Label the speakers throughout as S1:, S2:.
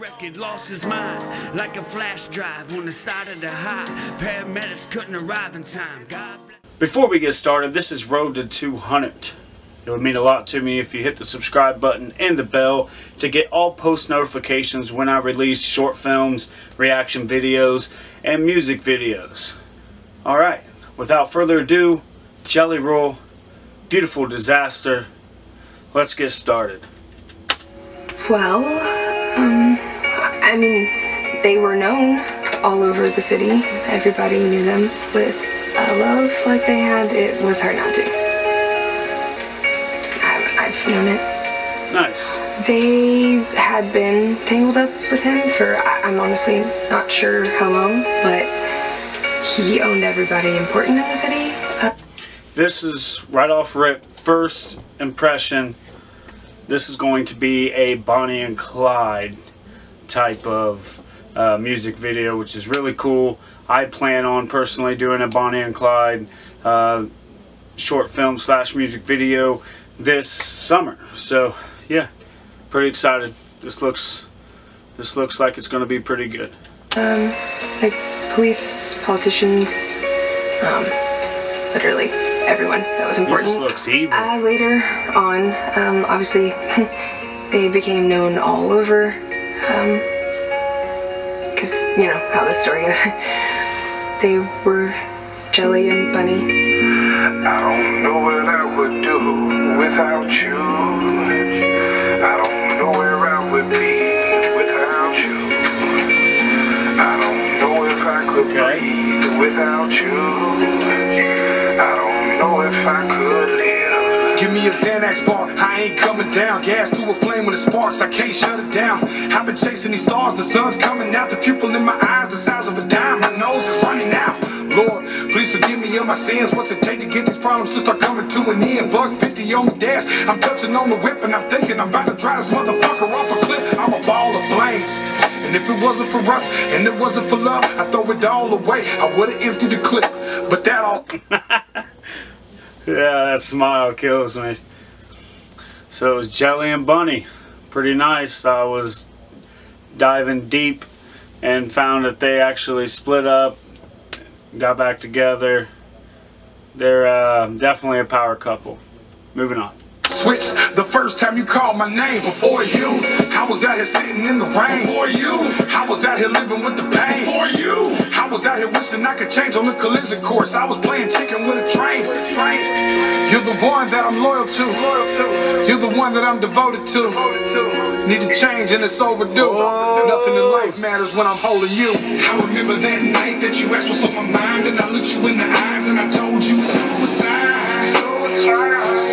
S1: record lost his mind like a flash drive on the side of the high. Paramedics couldn't arrive in time. God.
S2: Before we get started, this is Road to 200. It would mean a lot to me if you hit the subscribe button and the bell to get all post notifications when I release short films, reaction videos, and music videos. Alright, without further ado, Jelly Roll, Beautiful Disaster. Let's get started.
S3: Well, I mean, they were known all over the city. Everybody knew them. With a love like they had, it was hard not to. I've, I've known it.
S2: Nice.
S3: They had been tangled up with him for, I'm honestly not sure how long, but he owned everybody important in the city. Uh,
S2: This is right off rip, first impression. This is going to be a Bonnie and Clyde type of uh, music video, which is really cool. I plan on personally doing a Bonnie and Clyde uh, short film slash music video this summer. So yeah, pretty excited. This looks this looks like it's going to be pretty good.
S3: um, like police, politicians, um, literally everyone that was important.
S2: This looks evil.
S3: Uh, later on, um, obviously, they became known all over. Um, because, you know, how the story is. they were Jelly and Bunnie.
S4: I don't know what I would do without you. I don't know where I would be without you. I don't know if I could
S2: Okay.
S4: breathe without you. I don't know if I could live.
S5: Give me a Xanax bar, I ain't coming down. Gas to a flame when it sparks, I can't shut it down. I've been chasing these stars, the sun's coming out. The pupil in my eyes, the size of a dime. My nose is running out. Lord, please forgive me of my sins. What's it take to get these problems to start coming to an end? Buck 50 on the dash, I'm touching on the whip and I'm thinking I'm about to drive this motherfucker off a cliff. I'm a ball of flames. And if it wasn't for us and it wasn't for love, I'd throw it all away. I would've emptied the clip. But that all
S2: Yeah, that smile kills me. So it was Jelly and Bunnie. Pretty nice. I was diving deep and found that they actually split up, got back together. They're uh, definitely a power couple. Moving on.
S5: Switched the first time you called my name before you. I was out here sitting in the rain before you. I was out here living with the pain before you. I was out here wishing I could change on the collision course. I was playing chicken with a train. You're the one that I'm loyal to. You're the one that I'm devoted to. Need to change and it's overdue. Nothing in life matters when I'm holding you. I remember that night that you asked what's on my mind, and I looked you in the eyes and I told you suicide. Suicide.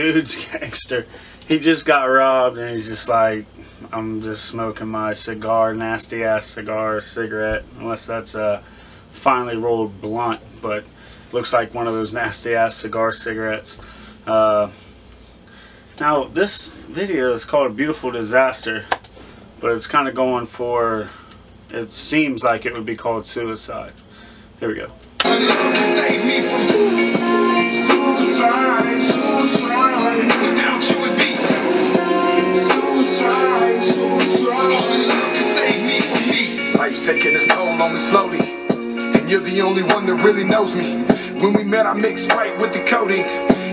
S2: Dude's gangster. He just got robbed and he's just like, I'm just smoking my cigar, nasty ass cigar, cigarette. Unless that's a finely rolled blunt, but looks like one of those nasty ass cigar cigarettes. Uh, now, this video is called Beautiful Disaster, but it's kind of going for, it seems like it would be called suicide. Here we go.
S5: Life's taking its toll on me slowly, and you're the only one that really knows me. When we met, I mixed Sprite with the codeine.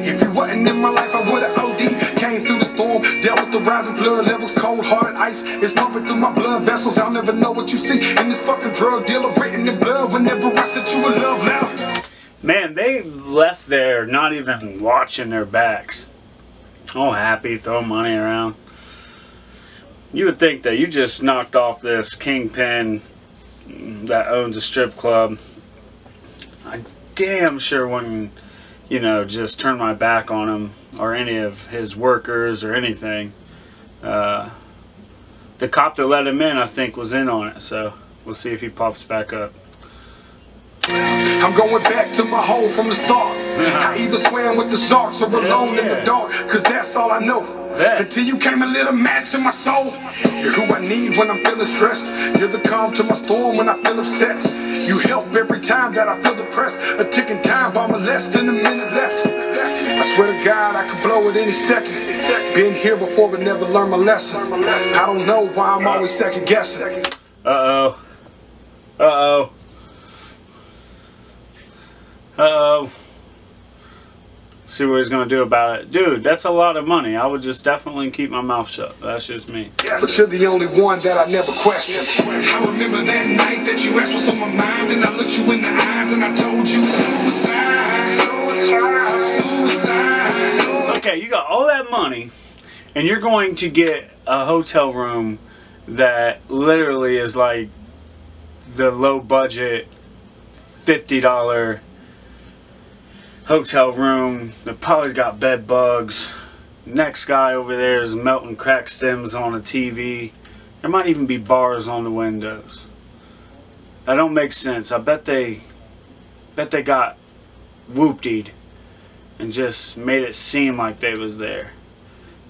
S5: If you wasn't in my life, I would've OD. Came through the storm, dealt with the rising blood levels, cold hearted ice. It's pumping through my blood vessels. I'll never know what you see in this fucking drug dealer written in blood. Whenever I sent you a love letter.
S2: Man, they left there not even watching their backs. All happy, throw money around. You would think that you just knocked off this kingpin that owns a strip club. I damn sure wouldn't, you know, just turn my back on him or any of his workers or anything. Uh, the cop that let him in, I think, was in on it. So we'll see if he pops back up.
S5: I'm going back to my home from the start. I either swam with the sharks or alone in
S2: yeah.
S5: the dark, cause that's all I know.
S2: Yeah.
S5: Until you came and lit a match in my soul. You're who I need when I'm feeling stressed. You're the calm to my storm when I feel upset. You help every time that I feel depressed. A ticking time bomb with less than a minute left. I swear to God, I could blow it any second. Been here before, but never learned my lesson. I don't know why I'm always second guessing.
S2: Uh-oh. Uh-oh. See what he's gonna do about it. Dude, that's a lot of money. I would just definitely keep my mouth shut. That's just me.
S5: But you're the only one that I never questioned. I remember that night that you asked what's on my mind, and I looked you in the eyes and I told you suicide. Suicide.
S2: Okay, you got all that money, and you're going to get a hotel room that literally is like the low budget $50 hotel room that probably got bed bugs. Next guy over there is melting crack stems on a TV. There might even be bars on the windows. That don't make sense. I bet they bet they got whooped and just made it seem like they was there.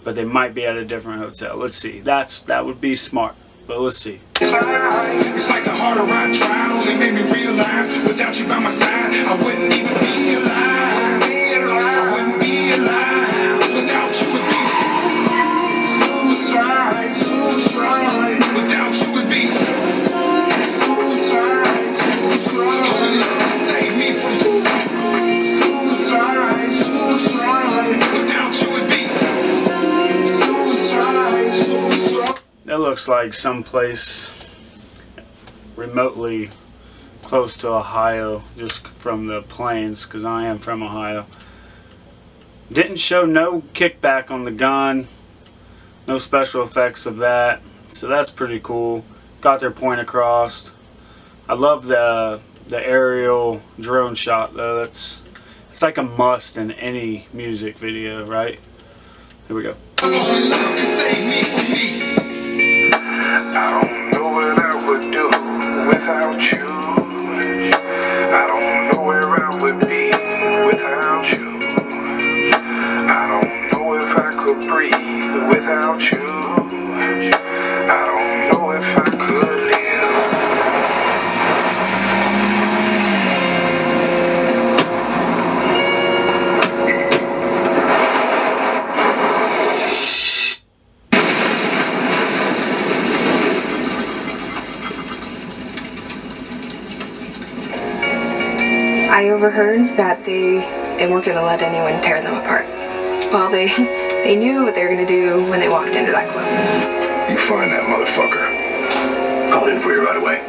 S2: But they might be at a different hotel. Let's see. That's that would be smart. But let's see.
S5: It's like the harder I tried only made me realize without you by my side, I wouldn't even be alive.
S2: Looks like someplace remotely close to Ohio, just from the plains, because I am from Ohio. Didn't show no kickback on the gun, no special effects of that, so that's pretty cool. Got their point across. I love the the aerial drone shot though. That's it's like a must in any music video, right? Here we go.
S4: I don't know what I would do without you. I don't know where I would be without you. I don't know if I could breathe without you. I
S3: overheard that they they weren't gonna let anyone tear them apart. Well, they they knew what they were gonna do when they walked into that club.
S4: You find that motherfucker. Called in for you right away.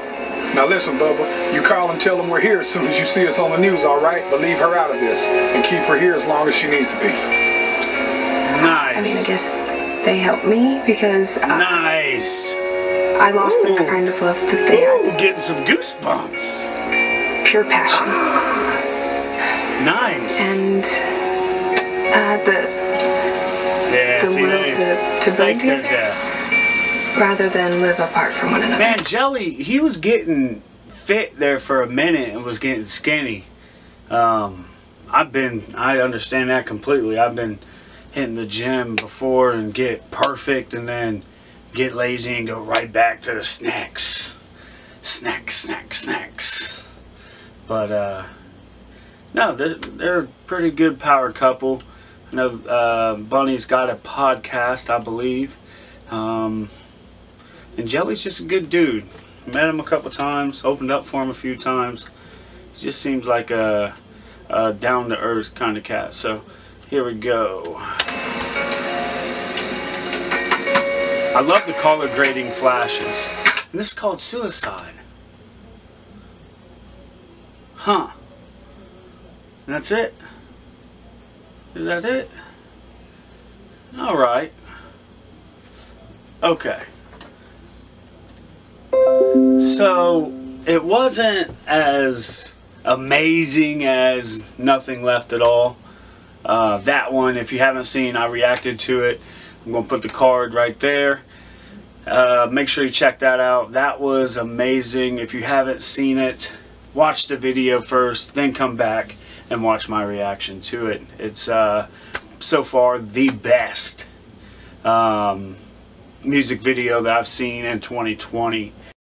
S5: Now listen, Bubba, you call and tell them we're here as soon as you see us on the news, all right? But leave her out of this and keep her here as long as she needs to be.
S2: Nice.
S3: I mean, I guess they helped me because I,
S2: Nice.
S3: I lost the
S2: Ooh.
S3: kind of love that they
S2: Ooh,
S3: had,
S2: getting some goosebumps.
S3: Pure passion,
S2: Nice.
S3: and uh, the
S2: yeah,
S3: the
S2: see,
S3: will to to bring together
S2: death.
S3: rather than live apart from one another.
S2: Man, Jelly, he was getting fit there for a minute and was getting skinny. Um, I've been, I understand that completely. I've been hitting the gym before and get perfect and then get lazy and go right back to the snacks. Snacks, snacks, snacks. But, uh, no, they're, they're a pretty good power couple. I know uh, Bunnie's got a podcast, I believe. Um, and Jelly's just a good dude. Met him a couple times, opened up for him a few times. He just seems like a, a down to earth kind of cat. So here we go. I love the color grading flashes. And this is called Suicide. Huh. That's it? Is that it? Alright. Okay. So it wasn't as amazing as Nothing Left at All. Uh, that one, if you haven't seen, I reacted to it. I'm going to put the card right there. Uh, make sure you check that out. That was amazing. If you haven't seen it, watch the video first, then come back and watch my reaction to it. It's uh, so far the best um, music video that I've seen in 2020.